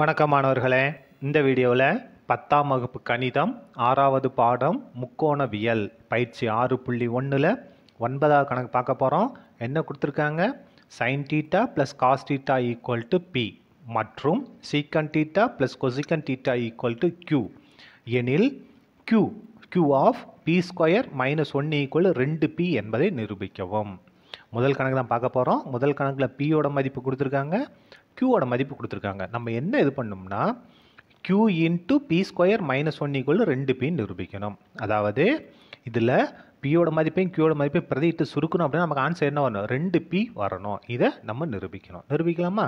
வணக்கம் மாணவர்களே. இந்த வீடியோவில் பத்தாம் வகுப்பு கணிதம் ஆறாவது பாடம் முக்கோணவியல் பயிற்சி ஆறு புள்ளி ஒன்றில் ஒன்பதாவது கணக்கு பார்க்க போகிறோம் என்ன கொடுத்துருக்காங்க? Sine theta plus cos theta equal to P மற்றும் secant theta plus cosecant theta equal to Q எனில் Q Q of P square minus one equal ரெண்டு பி என்பதை நிரூபிக்கவும். முதல் கணக்கு தான் பார்க்க போகிறோம் முதல் கணக்கில் பியோட மதிப்பு கொடுத்துருக்காங்க. க்யூவோட மதிப்பு கொடுத்துருக்காங்க. நம்ம என்ன இது பண்ணோம்னா Q into P square minus one equal ரெண்டு பின்னு நிரூபிக்கணும். அதாவது இதில் பியோட மதிப்பையும் க்யூவோட மதிப்பையும் பிரதிட்டு சுருக்கணும் அப்படின்னா நமக்கு ஆன்சர் என்ன வரணும்? ரெண்டு பி வரணும். இதை நம்ம நிரூபிக்கணும். நிரூபிக்கலாமா?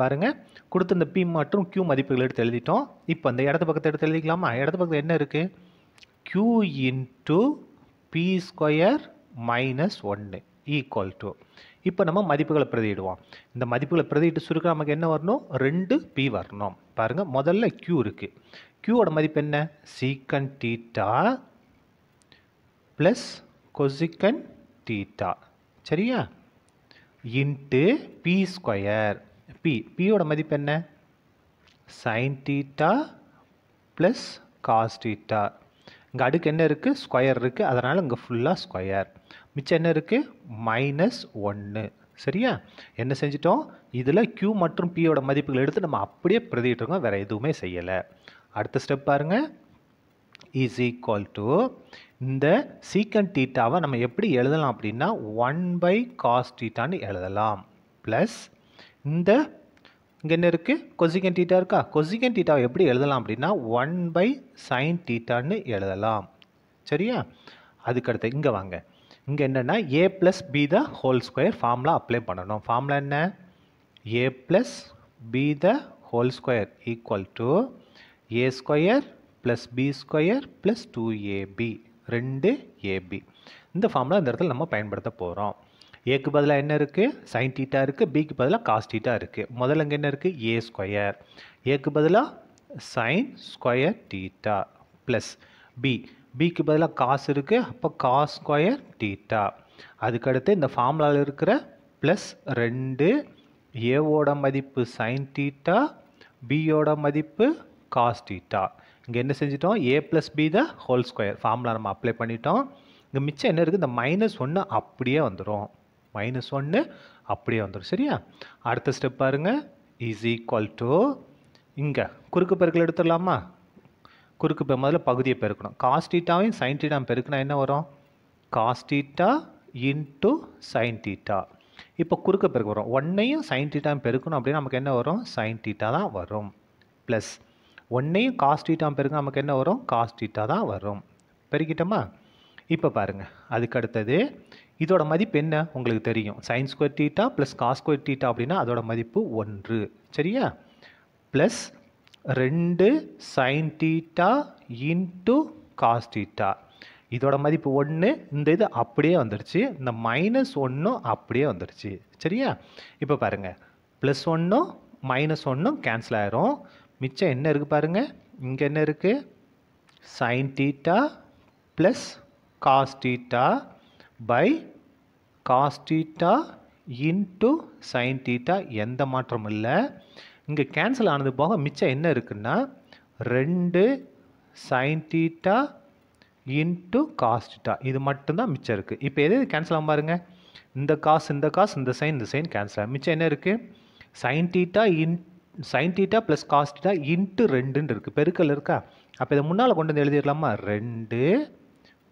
பாருங்கள் கொடுத்த இந்த பி மற்றும் க்யூ மதிப்புகள் எடுத்து எழுதிட்டோம். இப்போ அந்த இடது பக்கத்தை எடுத்து எழுதிக்கலாமா? இடது பக்கத்தில் என்ன இருக்குது Q into P square minus ஒன்று ஈக்குவல் டு இப்போ நம்ம மதிப்புகளை பிரதியிடுவோம். இந்த மதிப்புகளை பிரதியிட்டு சுருக்க நமக்கு என்ன வரணும்? ரெண்டு பி வரணும். பாருங்கள் முதல்ல க்யூ இருக்குது க்யூவோட மதிப்பு என்ன? Secant theta plus cosecant theta சரியா? இன்ட்டு பி ஸ்கொயர் பி பியோட மதிப்பு என்ன? Sine theta plus cos theta இங்கே அடுக்கு என்ன இருக்குது ஸ்கொயர் இருக்குது அதனால் இங்கே ஃபுல்லாக ஸ்கொயர் மிச்சம் என்ன இருக்குது மைனஸ் ஒன்று சரியா? என்ன செஞ்சிட்டோம்? இதில் க்யூ மற்றும் பியோட மதிப்புகள் எடுத்து நம்ம அப்படியே பிரதிட்டுருக்கோம் வேறு எதுவுமே செய்யலை. அடுத்த ஸ்டெப் பாருங்கள் இஸ் ஈக்குவல் டு இந்த சீக்கன் டீட்டாவை நம்ம எப்படி எழுதலாம் அப்படின்னா ஒன் பை காஸ் டீட்டான்னு எழுதலாம். ப்ளஸ் இந்த இங்கே என்ன இருக்குது கொசிகன் டீட்டா இருக்கா? கொசிகன் டீட்டாவை எப்படி எழுதலாம் அப்படின்னா ஒன் பை சைன் டீட்டான்னு எழுதலாம். சரியா? அதுக்கடுத்து இங்கே வாங்க. இங்கே என்னென்னா A plus B the whole square formula apply பண்ணணும். ஃபார்முலா என்ன? A plus B the whole square equal to A square plus B square plus two AB ரெண்டு ஏபி இந்த ஃபார்முலா இந்த இடத்துல நம்ம பயன்படுத்த போகிறோம் ஏக்கு பதிலாக என்ன இருக்குது சைன் டீட்டா இருக்குது பிக்கு பதிலாக காஸ் டீட்டா இருக்குது முதல்ல இங்கே என்ன இருக்குது ஏ ஸ்கொயர் ஏக்கு பதிலாக sine square theta plus B பிக்கு பதிலாக காசு இருக்குது அப்போ காஸ் ஸ்கொயர் டீட்டா அதுக்கடுத்து இந்த ஃபார்முலாவில் இருக்கிற ப்ளஸ் ரெண்டு ஏவோட மதிப்பு சைன் டீட்டா பியோட மதிப்பு காஸ் டீட்டா இங்கே என்ன செஞ்சிட்டோம்? A plus B the whole square formula நம்ம அப்ளை பண்ணிட்டோம். இங்கே மிச்சம் என்ன இருக்குது இந்த மைனஸ் ஒன்று அப்படியே வந்துடும் மைனஸ் ஒன்று அப்படியே வந்துடும் சரியா? அடுத்த ஸ்டெப் பாருங்கள் இஸ் ஈக்குவல் டு இங்கே குறுக்கு பெருக்கல் எடுத்துடலாமா? குறுக்கு பெ முதல்ல பகுதியை பெருக்கணும். காஸ் டீட்டாவையும் சைன் டீட்டாவும் பெருக்கினா என்ன வரும்? Cos theta into sine theta இப்போ குறுக்க பெருக்க வரும். ஒன்னையும் சைன் டீட்டாவும் பெருக்கணும் அப்படின்னா நமக்கு என்ன வரும்? சைன் டீட்டா தான் வரும். ப்ளஸ் ஒன்னையும் காஸ் டீட்டாவும் பெருக்க நமக்கு என்ன வரும்? காஸ் டீட்டா தான் வரும். பெருக்கிட்டோமா? இப்போ பாருங்கள் அதுக்கு அடுத்தது இதோட மதிப்பு என்ன? உங்களுக்கு தெரியும். Sine square theta plus cos square theta அப்படின்னா அதோட மதிப்பு ஒன்று. சரியா? ப்ளஸ் ரெண்டு sine theta into cos theta இதோட மதிப்பு ஒன்று இந்த இது அப்படியே வந்துடுச்சு இந்த மைனஸ் ஒன்றும் அப்படியே வந்துடுச்சு சரியா? இப்போ பாருங்கள் ப்ளஸ் ஒன்றும் மைனஸ் ஒன்றும் கேன்சல் ஆயிரும். மிச்சம் என்ன இருக்குது பாருங்கள் இங்கே என்ன இருக்குது sine theta plus cos theta by cos theta into sine theta எந்த மாற்றமும் இல்லை. இங்கே கேன்சல் ஆனது போக மிச்சம் என்ன இருக்குன்னா ரெண்டு சைன் இன்ட்டு காஸ்டிட்டா இது மட்டும்தான் மிச்சம் இருக்குது இப்போ எது கேன்சல் ஆகும் பாருங்க. இந்த காசு இந்த காசு இந்த சைன் இந்த சைன் கேன்சல் ஆகும். மிச்சம் என்ன இருக்குது sine theta in sine plus cos theta into ரெண்டுன்னு இருக்குது பெருக்கல் இருக்கா? அப்போ இதை முன்னால் கொண்டு வந்து எழுதிடலாமா? ரெண்டு.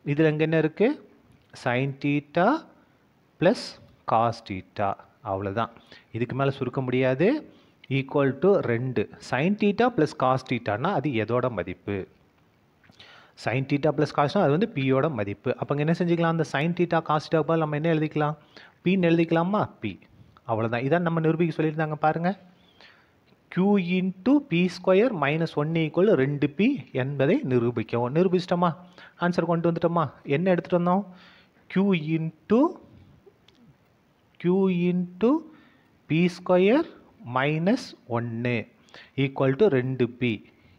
இதில் இங்கே என்ன இருக்குது சைன் ப்ளஸ் காஸ் டீட்டா அவ்வளோதான் இதுக்கு மேலே சுருக்க முடியாது. ஈக்குவல் டு ரெண்டு. சைன் டீட்டா ப்ளஸ் காஸ் டீட்டானா அது எதோட மதிப்பு? சைன் டீட்டா ப்ளஸ் காஸ்ட்னா அது வந்து பியோட மதிப்பு. அப்போ என்ன செஞ்சுக்கலாம்? அந்த சைன் டீட்டா காஸ் பதில் நம்ம என்ன எழுதிக்கலாம்? பின்னு எழுதிக்கலாமா? பி அவ்வளோதான் இதான் நம்ம நிரூபிக்க சொல்லியிருந்தாங்க பாருங்கள் Q into P square minus one equal ரெண்டு பி என்பதை நிரூபிக்கவும். நிரூபிச்சிட்டோமா? ஆன்சர் கொண்டு வந்துட்டோமா? என்ன எடுத்துகிட்டு வந்தோம்? Q into Q into P square minus ஒன்று ஈக்குவல் டு ரெண்டு பி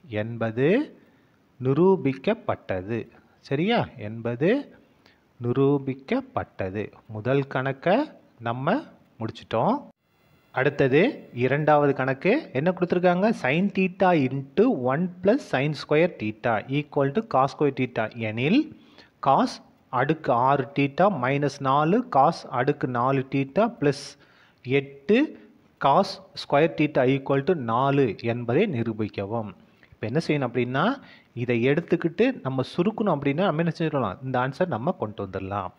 என்பது நிரூபிக்கப்பட்டது. சரியா? என்பது நிரூபிக்கப்பட்டது. முதல் கணக்கை நம்ம முடிச்சிட்டோம். அடுத்தது இரண்டாவது கணக்கு என்ன கொடுத்துருக்காங்க? Sine theta into one plus sine square theta equal to cos square theta எனில் காஸ் அடுக்கு ஆறு டீட்டா மைனஸ் நாலு காஸ் அடுக்கு நாலு டீட்டா ப்ளஸ் எட்டு cos square theta equal to நாலு என்பதை நிரூபிக்கவும். இப்போ என்ன செய்யணும் அப்படின்னா இதை எடுத்துக்கிட்டு நம்ம சுருக்கணும் அப்படின்னா நம்ம என்ன செஞ்சிடலாம் இந்த ஆன்சர் நம்ம கொண்டு வந்துடலாம்.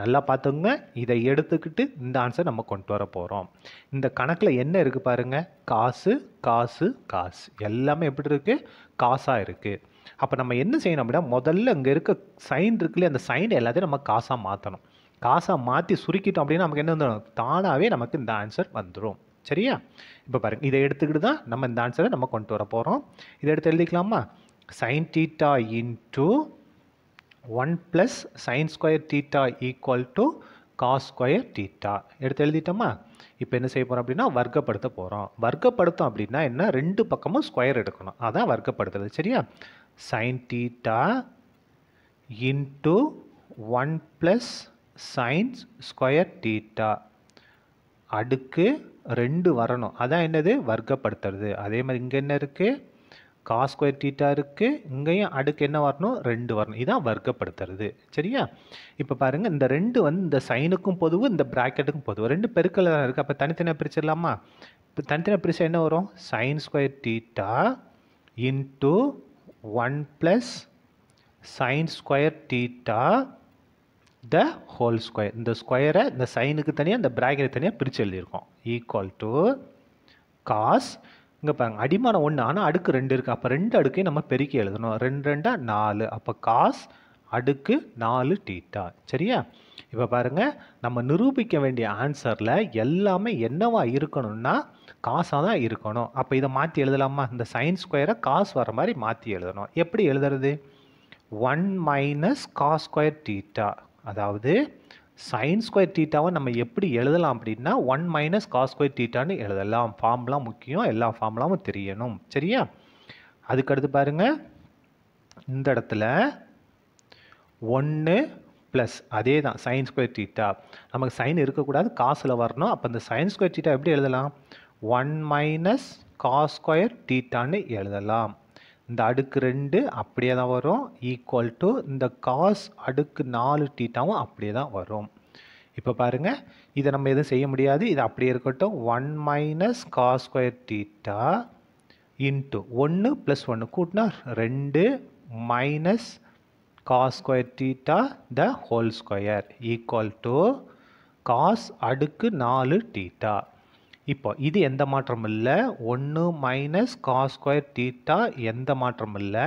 நல்லா பார்த்துங்க இதை எடுத்துக்கிட்டு இந்த ஆன்சர் நம்ம கொண்டு வர போகிறோம் இந்த கணக்கில் என்ன இருக்குது பாருங்கள் காசு காசு காசு எல்லாமே எப்படி இருக்குது காசாக இருக்குது அப்போ நம்ம என்ன செய்யணும் அப்படின்னா முதல்ல இங்கே இருக்க சைன் இருக்குல்ல அந்த சைன் எல்லாத்தையும் நம்ம காசாக மாற்றணும் காசாக மாற்றி சுருக்கிட்டோம் அப்படின்னா நமக்கு என்ன வந்துடும்? தானாகவே நமக்கு இந்த ஆன்சர் வந்துடும் சரியா? இப்போ பாருங்க இதை எடுத்துக்கிட்டு தான் நம்ம இந்த ஆன்சரை நம்ம கொண்டு வர போகிறோம் இதை எடுத்து எழுதிக்கலாமா? Sine theta into one plus sine square theta equal to cos square theta எடுத்து எழுதிட்டோமா? இப்போ என்ன செய்ய போகிறோம் அப்படின்னா வர்க்கப்படுத்த போகிறோம் வர்க்கப்படுத்தோம் அப்படின்னா என்ன? ரெண்டு பக்கமும் ஸ்கொயர் எடுக்கணும். அதான் வர்க்கப்படுத்துறது. சரியா? Sine theta into one plus sines square theta அடுக்கு ரெண்டு வரணும். அதான் என்னது? வர்க்கப்படுத்துறது. அதே மாதிரி இங்கே என்ன இருக்குது காஸ் ஸ்கொயர் டீட்டா இருக்குது இங்கேயும் அடுக்கு என்ன வரணும்? ரெண்டு வரணும். இதான் வர்க்கப்படுத்துறது. சரியா? இப்போ பாருங்கள் இந்த ரெண்டு வந்து இந்த சைனுக்கும் பொதுவு இந்த ப்ராக்கெட்டுக்கும் பொதுவு. ரெண்டு பெருக்கில் தான் இருக்குது அப்போ தனித்தனியாக பிரிச்சிடலாமா? இப்போ தனித்தனியாக பிரிச்சா என்ன வரும்? Sine square theta into one plus sine square theta the whole square இந்த ஸ்கொயரை இந்த சைனுக்கு தனியாக இந்த ப்ராக்கெட் தனியாக பிரித்து எழுதியிருக்கோம். ஈக்குவல் டு காஸ் இங்கே பாருங்க அடிமானம் ஒன்று ஆனால் அடுக்கு ரெண்டு இருக்குது அப்போ ரெண்டு அடுக்கையும் நம்ம பெருக்கி எழுதணும். ரெண்டு ரெண்டாக நாலு. அப்போ காஸ் அடுக்கு நாலு டீட்டா சரியா? இப்போ பாருங்கள் நம்ம நிரூபிக்க வேண்டிய ஆன்சரில் எல்லாமே என்னவா இருக்கணும்னா காசாக தான் இருக்கணும். அப்போ இதை மாற்றி எழுதலாமா? இந்த சைன் ஸ்கொயரை காசு வர மாதிரி மாற்றி எழுதணும். எப்படி எழுதுறது? One minus cos square theta அதாவது சைன் ஸ்கொயர் டீட்டாவை நம்ம எப்படி எழுதலாம் அப்படின்னா ஒன் மைனஸ் காஸ் ஸ்கொயர் டீட்டான்னு எழுதலாம். ஃபார்ம்லாம் முக்கியம் எல்லா ஃபார்ம்லாமும் தெரியணும். சரியா? அதுக்கடுத்து பாருங்கள் இந்த இடத்துல ஒன்று ப்ளஸ் அதே தான் சைன் ஸ்கொயர் டீட்டா நமக்கு சைன் இருக்கக்கூடாது காசில் வரணும். அப்போ இந்த சைன் ஸ்கொயர் டீட்டா எப்படி எழுதலாம்? ஒன் மைனஸ் காஸ் ஸ்கொயர் டீட்டான்னு எழுதலாம். இந்த அடுக்கு ரெண்டு அப்படியே தான் வரும். ஈக்குவல் டு இந்த காஸ் அடுக்கு நாலு டீட்டாவும் அப்படியே தான் வரும். இப்போ பாருங்கள் இதை நம்ம எதுவும் செய்ய முடியாது. இது அப்படியே இருக்கட்டும். One minus cos square theta into ஒன்று ப்ளஸ் ஒன்று கூட்டினா ரெண்டு minus cos square theta the whole square equal to cos அடுக்கு நாலு டீட்டா இப்போ இது எந்த மாற்றம் இல்லை? ஒன்று மைனஸ் காஸ் ஸ்கொயர் டீட்டா எந்த மாற்றம் இல்லை?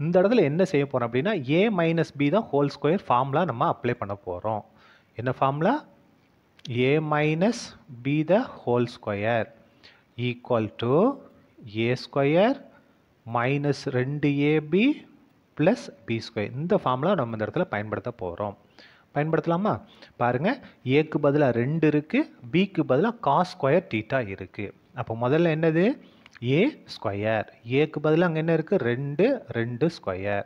இந்த இடத்துல என்ன செய்ய போகிறோம் அப்படின்னா ஏ மைனஸ் பி தான் ஹோல் ஸ்கொயர் ஃபார்முலா நம்ம அப்ளை பண்ண போகிறோம் என்ன formula A minus B the whole square equal to A square minus ரெண்டு ஏபி ப்ளஸ் பி ஸ்கொயர் இந்த ஃபார்முலா நம்ம இந்த இடத்துல பயன்படுத்த போகிறோம் பயன்படுத்தலாமா? பாருங்கள் ஏக்கு பதிலாக ரெண்டு இருக்குது பிக்கு பதிலாக காஸ் ஸ்கொயர் டீட்டா இருக்குது அப்போ முதல்ல என்னது? ஏ ஸ்கொயர் ஏக்கு பதிலாக அங்கே என்ன இருக்குது ரெண்டு ரெண்டு ஸ்கொயர்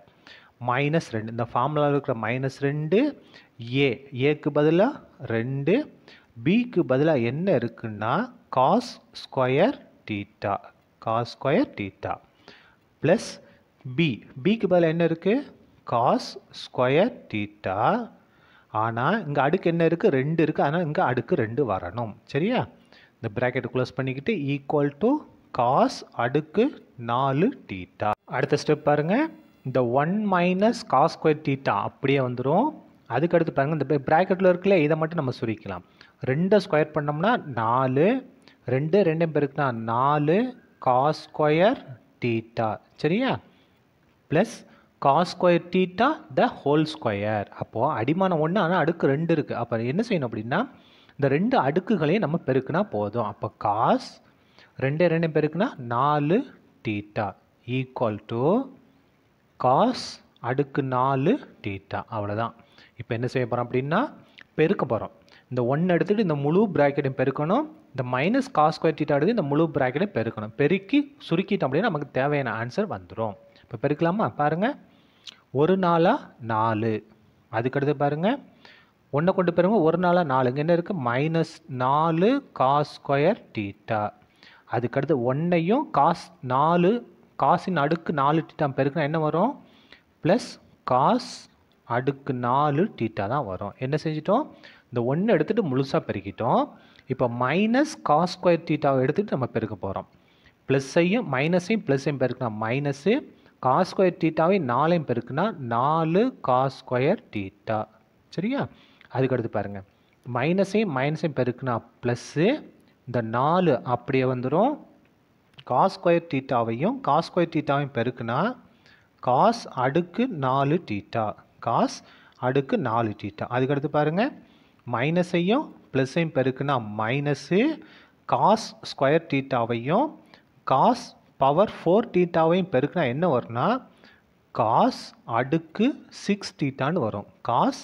மைனஸ் ரெண்டு. இந்த ஃபார்முலாவில் இருக்கிற மைனஸ் ரெண்டு ஏ ஏக்கு பதிலாக ரெண்டு பிக்கு பதிலாக என்ன இருக்குன்னா cos square theta cos square theta plus B பிக்கு பதிலாக என்ன இருக்குது காஸ் ஸ்கொயர் டீட்டா ஆனால் இங்கே அடுக்கு என்ன இருக்குது ரெண்டு இருக்குது ஆனால் இங்கே அடுக்கு ரெண்டு வரணும். சரியா? இந்த ப்ராக்கெட் க்ளோஸ் பண்ணிக்கிட்டு ஈக்குவல் டு காஸ் அடுக்கு நாலு டீட்டா அடுத்த ஸ்டெப் பாருங்கள் இந்த one minus cos square theta அப்படியே வந்துடும் அதுக்கு அடுத்து பாருங்கள் இந்த ப்ராக்கெட்டில் இருக்குல்ல இதை மட்டும் நம்ம சுரிக்கலாம் ரெண்டை ஸ்கொயர் பண்ணோம்னா நாலு. ரெண்டு ரெண்டும் பேருக்குனா நாலு. காஸ் ஸ்கொயர் டீட்டா சரியா? Plus cos square theta the whole square அப்போது அடிமானம் ஒன்று ஆனால் அடுக்கு ரெண்டு இருக்குது அப்போ என்ன செய்யணும் அப்படின்னா இந்த ரெண்டு அடுக்குகளையும் நம்ம பெருக்குனா போதும். அப்போ காஸ் ரெண்டு ரெண்டு பெருக்குனா நாலு டீட்டா ஈக்குவல் டு காஸ் அடுக்கு நாலு டீட்டா அவ்வளோதான் இப்போ என்ன செய்ய போகிறோம் அப்படின்னா பெருக்க போகிறோம் இந்த ஒன்று எடுத்துகிட்டு இந்த முழு ப்ராக்கெட்டையும் பெருக்கணும். இந்த மைனஸ் காஸ் ஸ்கொயர் டீட்டா எடுத்து இந்த முழு ப்ராக்கெட்டையும் பெருக்கணும். பெருக்கி சுருக்கிட்டோம் அப்படின்னா நமக்கு தேவையான ஆன்சர் வந்துடும் இப்போ பெருக்கலாமா? பாருங்கள் ஒரு நாளாக நாலு. அதுக்கடுத்து பாருங்கள் ஒன்றை கொண்டு போயிருங்க ஒரு நாளாக நாலு. இங்கே என்ன இருக்குது மைனஸ் நாலு காஸ் ஸ்கொயர் டீட்டா அதுக்கடுத்து ஒன்றையும் காஸ் நாலு காசின் அடுக்கு நாலு டீட்டா பெருக்குனா என்ன வரும்? ப்ளஸ் காஸ் அடுக்கு நாலு டீட்டா தான் வரும். என்ன செஞ்சிட்டோம்? இந்த ஒன்று எடுத்துகிட்டு முழுசாக பெருக்கிட்டோம். இப்போ மைனஸ் காஸ் ஸ்கொயர் டீட்டாவை எடுத்துகிட்டு நம்ம பெருக்க போகிறோம் ப்ளஸ்ஸையும் மைனஸையும் ப்ளஸ்ஸையும் பெருக்கினா மைனஸு காஸ் ஸ்கொயர் டீட்டாவை நாலையும் பெருக்குனா நாலு காஸ் ஸ்கொயர் டீட்டா சரியா? அதுக்கடுத்து பாருங்கள் மைனஸையும் மைனஸையும் பெருக்குனா ப்ளஸ்ஸு இந்த நாலு அப்படியே வந்துடும் காஸ் ஸ்கொயர் டீட்டாவையும் காஸ் ஸ்கொயர் டீட்டாவையும் பெருக்குனா காஸ் அடுக்கு நாலு டீட்டா காஸ் அடுக்கு நாலு டீட்டா அதுக்கடுத்து பாருங்கள் மைனஸையும் ப்ளஸ்ஸையும் பெருக்குனா மைனஸு காஸ் ஸ்கொயர் டீட்டாவையும் காஸ் பவர் ஃபோர் டீட்டாவையும் பெருக்கினா என்ன வரும்னா காஸ் அடுக்கு சிக்ஸ் டீட்டான்னு வரும். காஸ்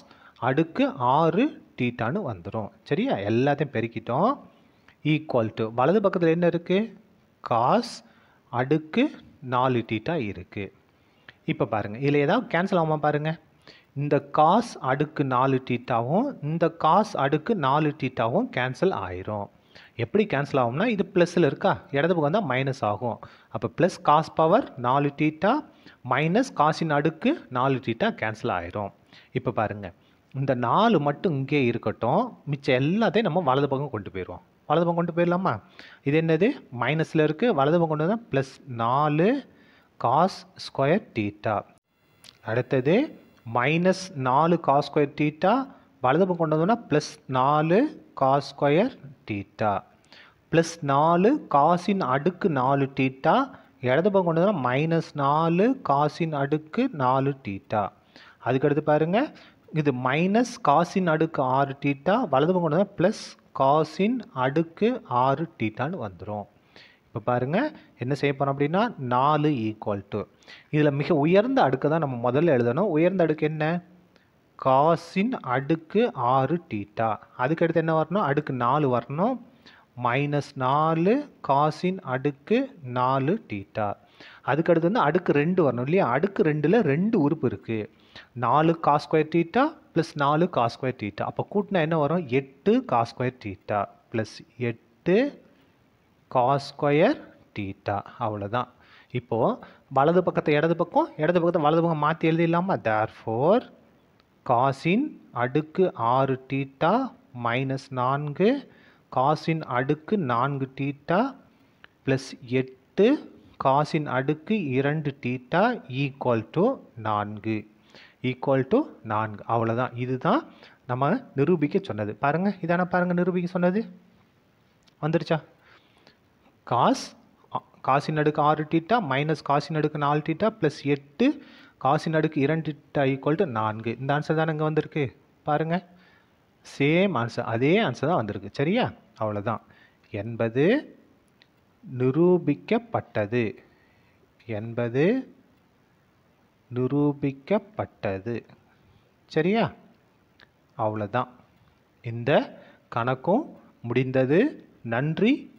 அடுக்கு ஆறு டீட்டான்னு வந்துடும் சரியா? எல்லாத்தையும் பெருக்கிட்டோம். ஈக்குவல் டு வலது பக்கத்தில் என்ன இருக்குது காஸ் அடுக்கு நாலு டீட்டா இருக்குது இப்போ பாருங்கள் இதில் ஏதாவது கேன்சல் ஆகாமல் பாருங்கள் இந்த காஸ் அடுக்கு நாலு டீட்டாவும் இந்த காஸ் அடுக்கு நாலு டீட்டாவும் கேன்சல் ஆயிரும். எப்படி கேன்சல் ஆகும்னா இது ப்ளஸில் இருக்கா? இடது பக்கம் வந்தால் மைனஸ் ஆகும். அப்போ ப்ளஸ் காஸ் பவர் நாலு டீட்டா மைனஸ் காசின் அடுக்கு நாலு டீட்டா கேன்சல் ஆகிரும் இப்போ பாருங்கள் இந்த நாலு மட்டும் இங்கே இருக்கட்டும். மிச்சம் எல்லாத்தையும் நம்ம வலது பக்கம் கொண்டு போயிடுவோம். வலது பக்கம் கொண்டு போயிடலாமா? இது என்னது? மைனஸில் இருக்குது வலது பக்கம் கொண்டு வந்தால் ப்ளஸ் நாலு காஸ் ஸ்கொயர் டீட்டா அடுத்தது மைனஸ் நாலு காஸ் ஸ்கொயர் டீட்டா வலது பக்கம் கொண்டு வந்தோம்னா ப்ளஸ் நாலு காஸ் ஸ்கொயர் டீட்டா ப்ளஸ் நாலு காசின் அடுக்கு நாலு டீட்டா இடது பக்கம் கொண்டு வந்தால் மைனஸ் நாலு காசின் அடுக்கு நாலு டீட்டா அதுக்கடுத்து பாருங்கள் இது மைனஸ் காசின் அடுக்கு ஆறு டீட்டா வலது பக்கம் கொண்டு வந்தால் ப்ளஸ் காசின் அடுக்கு ஆறு டீட்டான்னு வந்துடும் இப்போ பாருங்கள் என்ன செய்ய போகிறோம் அப்படின்னா நாலு ஈக்குவல் டு இதில் மிக உயர்ந்த அடுக்கு தான் நம்ம முதல்ல எழுதணும். உயர்ந்த அடுக்கு என்ன? காசின் அடுக்கு ஆறு டீட்டா. அதுக்கடுத்து என்ன வரணும்? அடுக்கு நாலு வரணும். மைனஸ் நாலு காசின் அடுக்கு நாலு டீட்டா. அதுக்கடுத்து வந்து அடுக்கு ரெண்டு வரணும் இல்லையா? அடுக்கு ரெண்டில் ரெண்டு உறுப்பு இருக்குது நாலு காஸ் ஸ்கொயர் டீட்டா ப்ளஸ் நாலு காஸ் ஸ்கொயர் டீட்டா அப்போ கூட்டினா என்ன வரும்? எட்டு காஸ் ஸ்கொயர் டீட்டா ப்ளஸ் எட்டு காஸ் ஸ்கொயர் டீட்டா அவ்வளோதான் இப்போது வலது பக்கத்தை இடது பக்கம் இடது பக்கத்தை வலது பக்கம் மாற்றி எழுதிடலாமா? தேர் ஃபோர் காசின் அடுக்கு ஆறு டீட்டா மைனஸ் நான்கு காசின் அடுக்கு நான்கு டீட்டா ப்ளஸ் எட்டு காசின் அடுக்கு இரண்டு டீட்டா ஈக்குவல் டு நான்கு. ஈக்குவல் டு நான்கு. அவ்வளோதான் இதுதான் நம்ம நிரூபிக்க சொன்னது. பாருங்கள் இதான பாருங்கள் நிரூபிக்க சொன்னது? வந்துருச்சா? காஸ் காசின் அடுக்கு ஆறு டீட்டா மைனஸ் காசின் அடுக்கு நாலு டீட்டா ப்ளஸ் எட்டு காசின் அடுக்கு இரண்டு டீட்டா ஈக்குவல் டு நான்கு. இந்த ஆன்சர் தானே இங்கே வந்திருக்கு? பாருங்கள் சேம் ஆன்சர் அதே ஆன்சர் தான் வந்திருக்கு. சரியா? அவ்வளோதான் என்பது நிரூபிக்கப்பட்டது. என்பது நிரூபிக்கப்பட்டது. சரியா? அவ்வளோதான் இந்த கணக்கும் முடிந்தது. நன்றி.